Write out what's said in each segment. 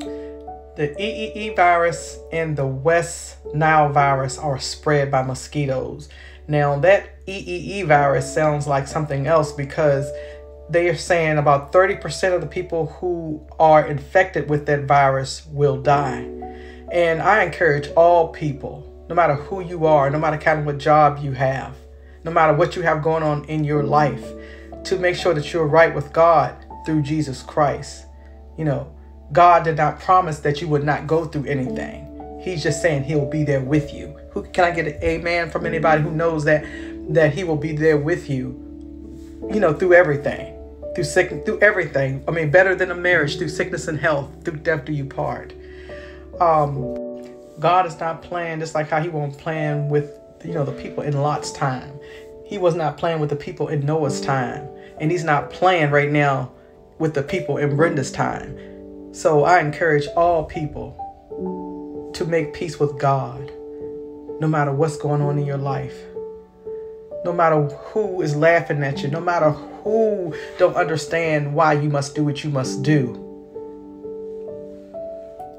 The EEE virus and the West Nile virus are spread by mosquitoes. Now, that EEE virus sounds like something else because they are saying about 30% of the people who are infected with that virus will die. And I encourage all people, no matter who you are, no matter kind of what job you have, no matter what you have going on in your life, to make sure that you're right with God through Jesus Christ. You know, God did not promise that you would not go through anything. He's just saying he'll be there with you. Who can I get an amen from anybody who knows that that he will be there with you, you know, through everything. Through sickness, through everything. I mean, better than a marriage, through sickness and health, through death do you part. Um, God is not playing just like how he won't plan with you know the people in Lot's time. He was not playing with the people in Noah's time. And he's not playing right now with the people in Brenda's time. So I encourage all people to make peace with God, no matter what's going on in your life. No matter who is laughing at you, no matter who don't understand why you must do what you must do.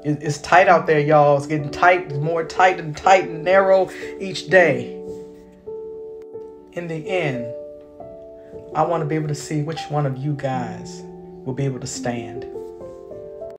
It's tight out there, y'all. It's getting tight, more tight and tight and narrow each day. In the end, I want to be able to see which one of you guys will be able to stand.